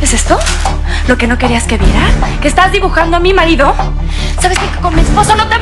¿Es esto? ¿Lo que no querías que viera? ¿Que estás dibujando a mi marido? ¿Sabes que con mi esposo no te